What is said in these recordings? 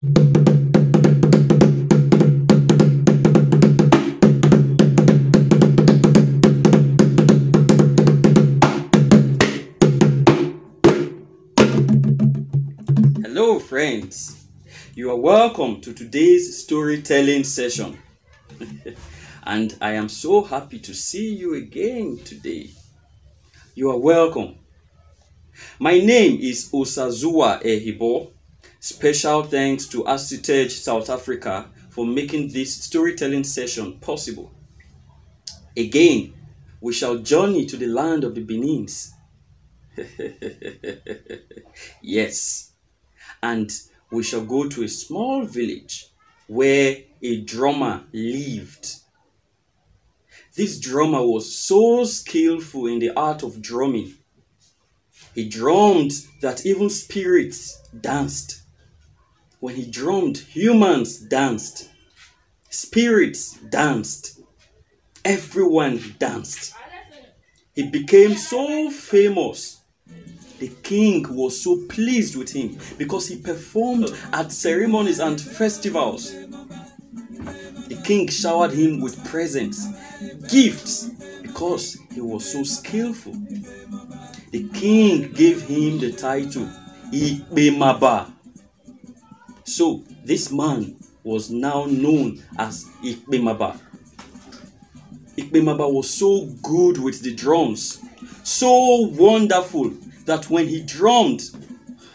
Hello, friends. You are welcome to today's storytelling session. and I am so happy to see you again today. You are welcome. My name is Osasuwa Ehibor. Special thanks to Acitage South Africa for making this storytelling session possible. Again, we shall journey to the land of the Benins. yes, and we shall go to a small village where a drummer lived. This drummer was so skillful in the art of drumming. He drummed that even spirits danced. When he drummed, humans danced, spirits danced, everyone danced. He became so famous the king was so pleased with him because he performed at ceremonies and festivals. The king showered him with presents, gifts, because he was so skillful. The king gave him the title Ikpemaba. So this man was now known as Ikpemaba. Ikpemaba was so good with the drums, so wonderful that when he drummed,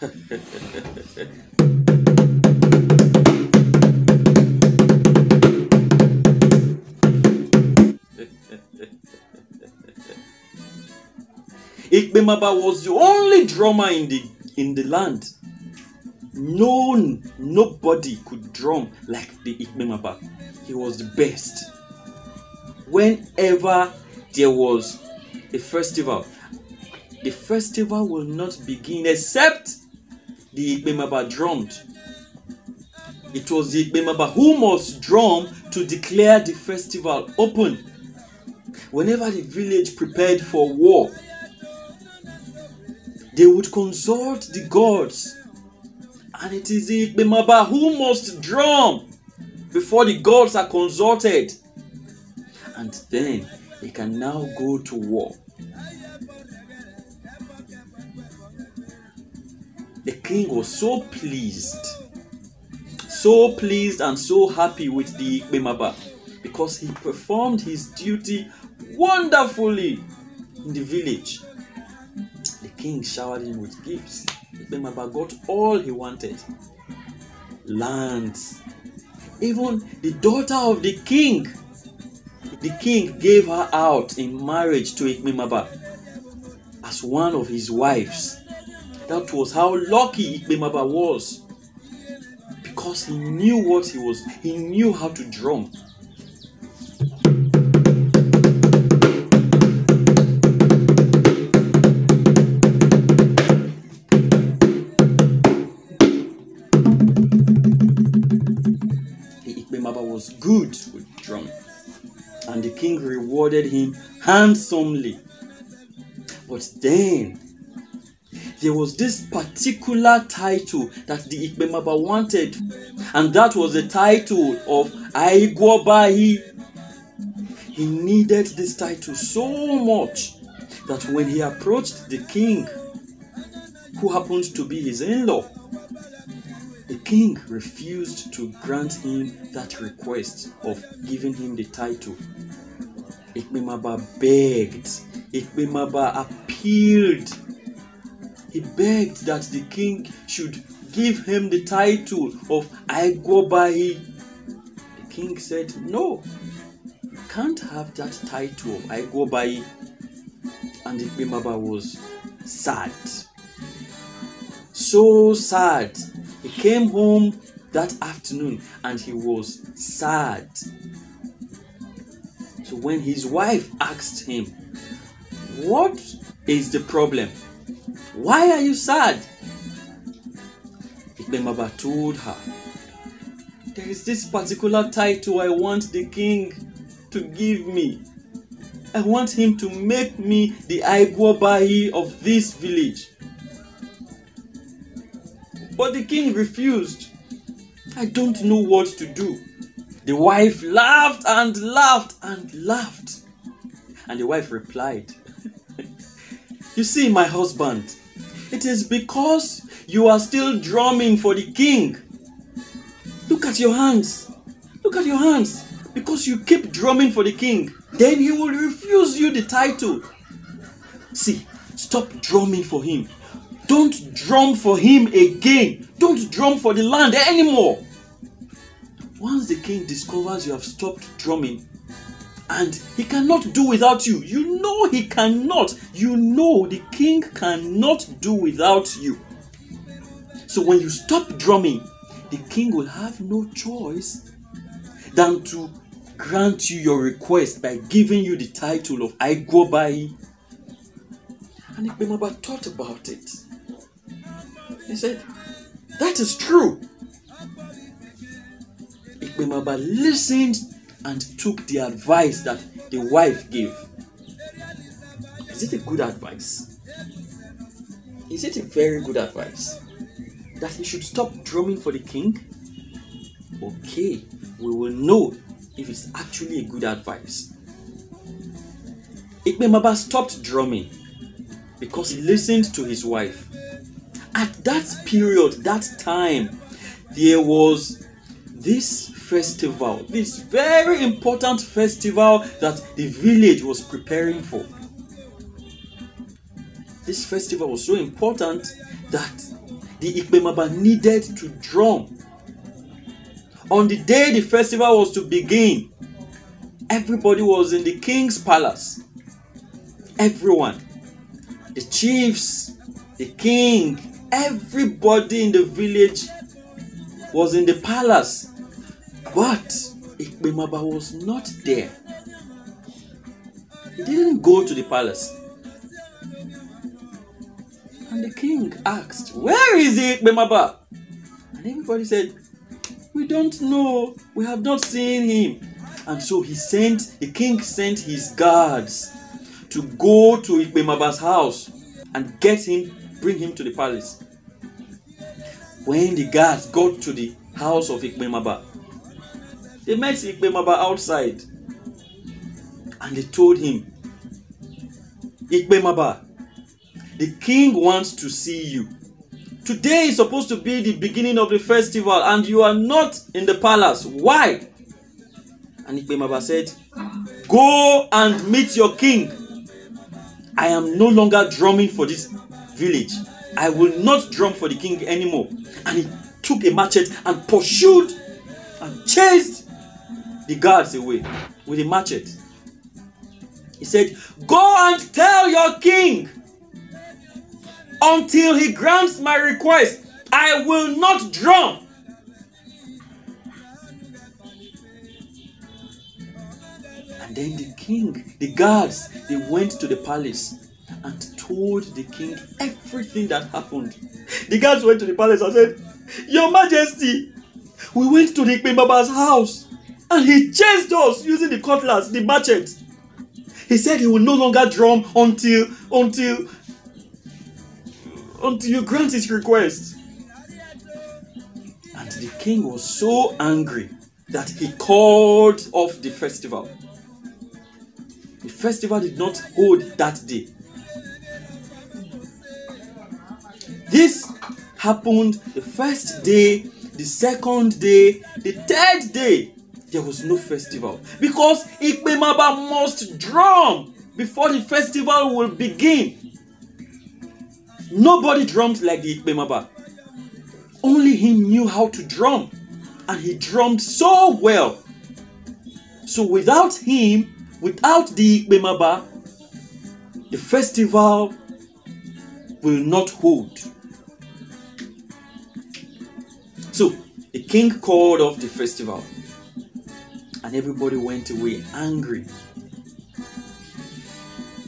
Ikpemaba was the only drummer in the in the land. No, nobody could drum like the Ikpemaba. He was the best. Whenever there was a festival, the festival will not begin except the Ikpemaba drummed. It was the Ikpemaba who must drum to declare the festival open. Whenever the village prepared for war, they would consult the gods. And it is Ikpemaba who must drum before the gods are consulted. And then they can now go to war. The king was so pleased, so pleased and so happy with the Ikpemaba because he performed his duty wonderfully in the village. The king showered him with gifts. Ikpemaba got all he wanted lands. Even the daughter of the king, the king gave her out in marriage to Ikpemaba as one of his wives. That was how lucky Ikpemaba was. Because he knew what he was, he knew how to drum. Rewarded him handsomely. But then there was this particular title that the Ikpemaba wanted, and that was the title of Aigwabahi. He needed this title so much that when he approached the king, who happened to be his in law, the king refused to grant him that request of giving him the title. Ikpemaba begged, Ikpemaba appealed he begged that the king should give him the title of Aigwabahi. The king said, No, you can't have that title of Aigwabahi. And the Ikpemaba was sad. So sad. He came home that afternoon and he was sad. When his wife asked him, What is the problem? Why are you sad? Ikpemaba told her, There is this particular title I want the king to give me. I want him to make me the Aigwabahi of this village. But the king refused. I don't know what to do. The wife laughed and laughed and laughed. And the wife replied, You see, my husband, it is because you are still drumming for the king. Look at your hands. Look at your hands. Because you keep drumming for the king, then he will refuse you the title. See, stop drumming for him. Don't drum for him again. Don't drum for the land anymore. Once the king discovers you have stopped drumming and he cannot do without you, you know he cannot. You know the king cannot do without you. So when you stop drumming, the king will have no choice than to grant you your request by giving you the title of Aigobai. And Ikpemaba thought about it. He said, That is true. Ikpemaba listened and took the advice that the wife gave. Is it a good advice? Is it a very good advice? That he should stop drumming for the king? Okay, we will know if it's actually a good advice. Ikpemaba stopped drumming because he listened to his wife. At that period, that time, there was this festival, this very important festival that the village was preparing for. This festival was so important that the Ikpemaba needed to drum. On the day the festival was to begin, everybody was in the king's palace. Everyone, the chiefs, the king, everybody in the village was in the palace. But Ikpemaba was not there. He didn't go to the palace. And the king asked, Where is Ikpemaba? And everybody said, We don't know. We have not seen him. And so he sent, the king sent his guards to go to Ikpemaba's house and get him, bring him to the palace. When the guards got to the house of Ikpemaba, they met Ikpemaba outside and they told him, Ikpemaba, the king wants to see you. Today is supposed to be the beginning of the festival and you are not in the palace. Why? And Ikpemaba said, Go and meet your king. I am no longer drumming for this village. I will not drum for the king anymore. And he took a machete and pursued and chased the guards away with a machete. He said, Go and tell your king until he grants my request, I will not drum. And then the king, the guards, they went to the palace and told the king everything that happened. The guards went to the palace and said, Your Majesty, we went to the Baba's house and he chased us using the cutlass, the machete. He said he will no longer drum until until until you grant his request. And the king was so angry that he called off the festival. The festival did not hold that day. This happened the first day, the second day, the third day. There was no festival because Ikpemaba must drum before the festival will begin. Nobody drums like the Ikpemaba. Only he knew how to drum, and he drummed so well. So without him, without the Ikpemaba, the festival will not hold. So the king called off the festival, and everybody went away angry.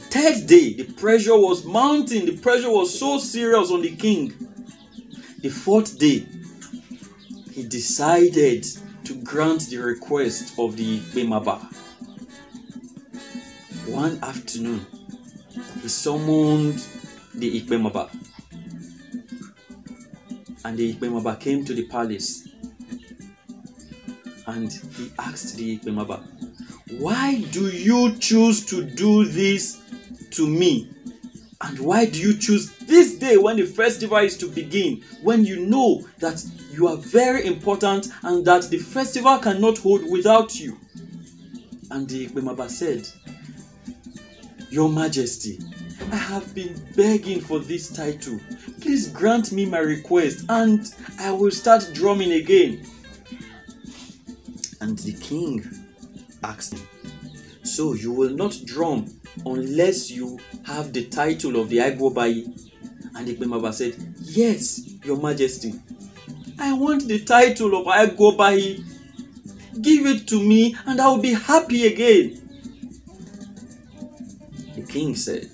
Third day, the pressure was mounting, the pressure was so serious on the king. The fourth day, he decided to grant the request of the Bemaba. One afternoon, he summoned the Ikpemaba. And the Ikpemaba came to the palace. And he asked the Ikpemaba, Why do you choose to do this to me? And why do you choose this day when the festival is to begin? When you know that you are very important and that the festival cannot hold without you? And the Ikpemaba said, Your Majesty, I have been begging for this title. Please grant me my request and I will start drumming again. And the king asked him, So you will not drum unless you have the title of the Agwobayi? And the Ikpemaba said, Yes, your majesty. I want the title of Agwobayi. Give it to me and I will be happy again. The king said,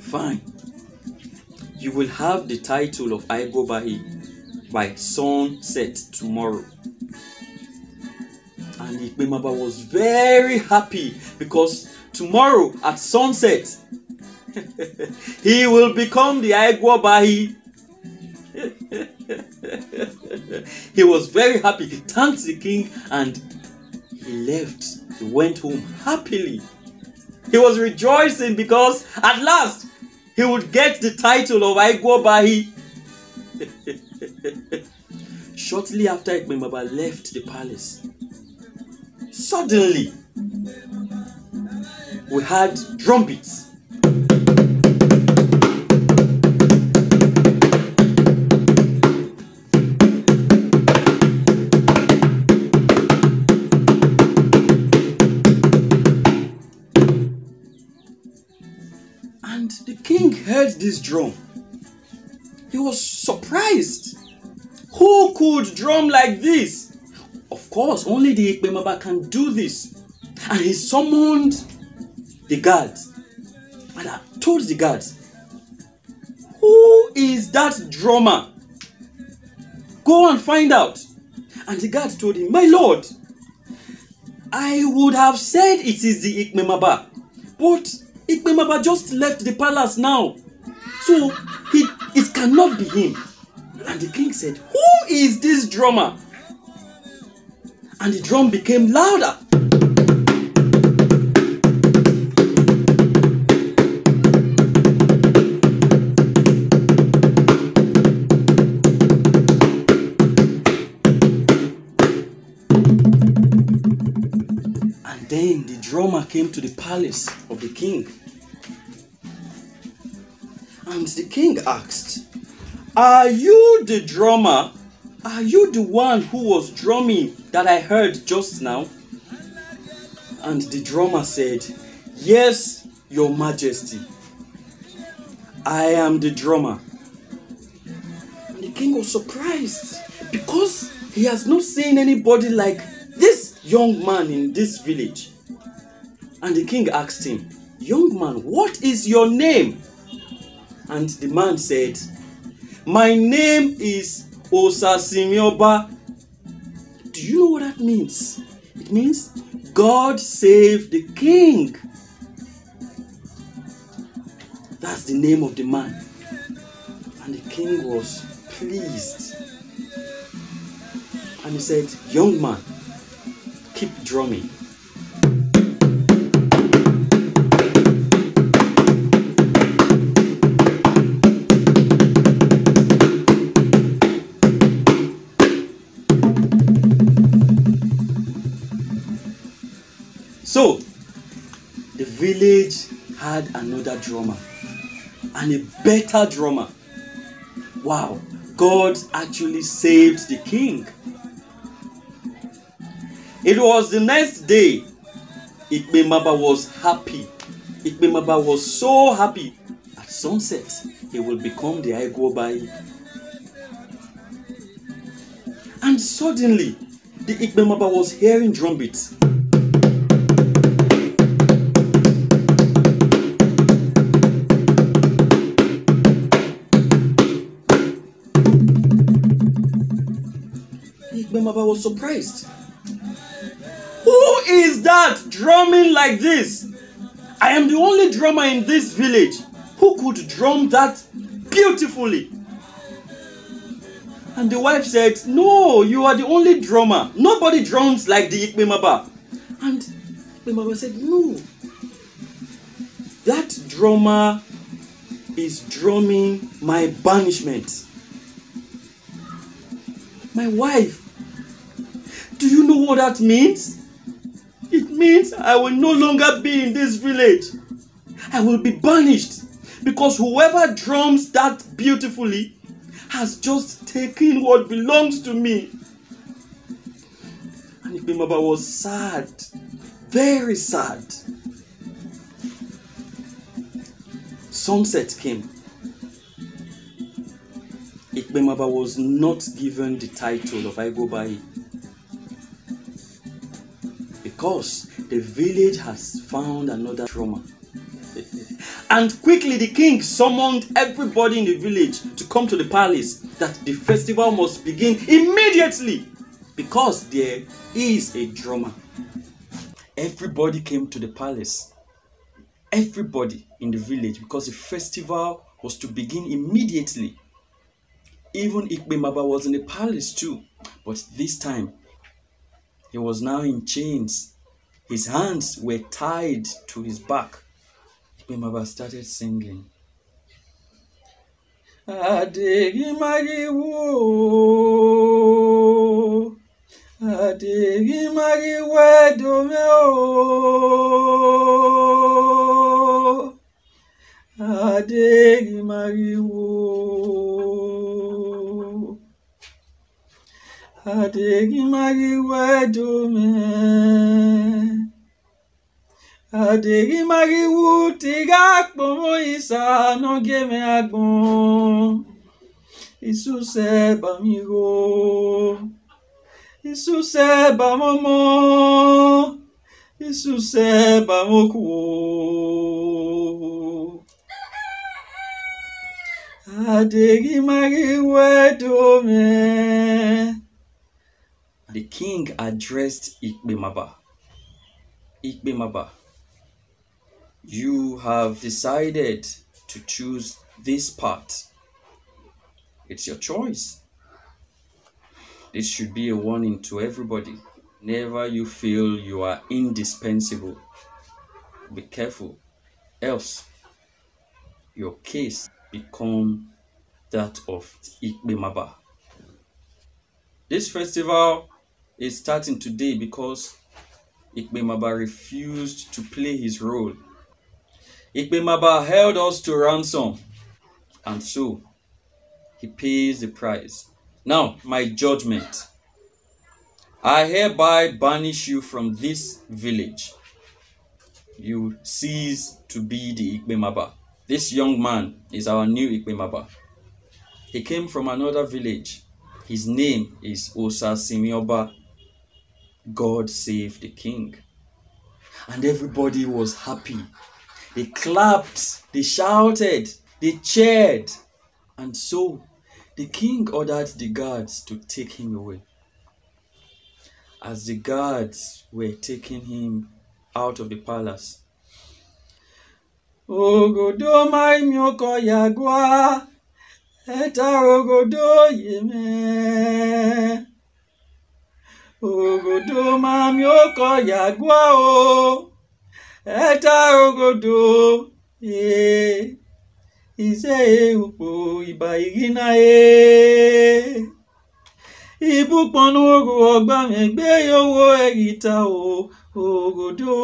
Fine. You will have the title of Aigobahi by sunset tomorrow. And Ikpemaba was very happy because tomorrow at sunset he will become the Aigwabahi. he was very happy. He thanked the king and he left. He went home happily. He was rejoicing because at last he would get the title of Aigwabahi. Shortly after Ikpemaba left the palace, suddenly we had trumpets. And the king heard this drum. He was surprised. Who could drum like this? Course, only the Ikpemaba can do this. And he summoned the guards. And I told the guards, Who is that drummer? Go and find out. And the guard told him, My lord, I would have said it is the Ikpemaba, but Ikpemaba just left the palace now. So he, it cannot be him. And the king said, Who is this drummer? And the drum became louder. And then the drummer came to the palace of the king. And the king asked, Are you the drummer? Are you the one who was drumming that I heard just now? And the drummer said, Yes, your majesty. I am the drummer. And the king was surprised because he has not seen anybody like this young man in this village. And the king asked him, Young man, what is your name? And the man said, My name is Osasimioba. Do you know what that means? It means God save the king. That's the name of the man. And the king was pleased. And he said, Young man, keep drumming. Village had another drummer and a better drummer. Wow, God actually saved the king. It was the next day. Ikpemaba was happy. Ikpemaba was so happy. At sunset, he will become the Aigwobai. And suddenly, the Ikpemaba was hearing drumbeats. Ikpemaba was surprised. Who is that drumming like this? I am the only drummer in this village who could drum that beautifully. And the wife said, No, you are the only drummer. Nobody drums like the Ikpemaba. And Ikpemaba said, No. That drummer is drumming my banishment. My wife. Do you know what that means? It means I will no longer be in this village. I will be banished because whoever drums that beautifully has just taken what belongs to me. And Ikpemaba was sad, very sad. Sunset came. Ikpemaba was not given the title of Aigobai because the village has found another trauma. and quickly the king summoned everybody in the village to come to the palace that the festival must begin immediately because there is a drummer. Everybody came to the palace. Everybody in the village because the festival was to begin immediately. Even Ikpemaba was in the palace too, but this time he was now in chains. His hands were tied to his back. Ikpemaba started singing. Adegimariwo Adegimariwe o Adegimariwo Adegimariwedume Adegimariwu tigakpomo isa nogeme agbon. Isuse bamiro Isuse bamomo Isuse bamokuo Adegimariwedume The king addressed Ikpemaba. Ikpemaba. you have decided to choose this path, it's your choice. This should be a warning to everybody. Never you feel you are indispensable. Be careful, else your case become that of Ikpemaba. This festival is starting today because Ikpemaba refused to play his role Ikpemaba held us to ransom, and so he pays the price. Now, my judgment. I hereby banish you from this village. You cease to be the Ikpemaba. This young man is our new Ikpemaba. He came from another village. His name is Osa Simioba. God save the king. And everybody was happy they clapped, they shouted, they cheered. And so the king ordered the guards to take him away. As the guards were taking him out of the palace, Ogodo mai mioko yagwa, eta ogodo yeme. Ogodo mami ó kọ yàgùà o ẹ ta ògòdó ee iṣẹ́ èrùpò ìbà ìrìnà ee ibùpọ̀nù òrò ọgbà mi gbé owó ẹ̀rìta o ogodo.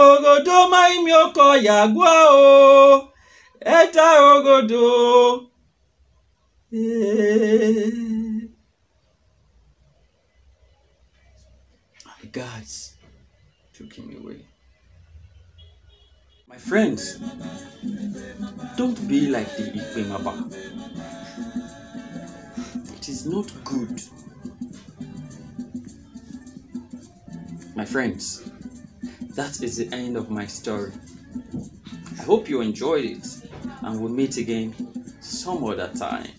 Ogodo máì mi ó kọ yàgùà o ẹ ta ee. God's took him away. My friends, don't be like the Ikpemaba. It is not good. My friends, that is the end of my story. I hope you enjoyed it and we'll meet again some other time.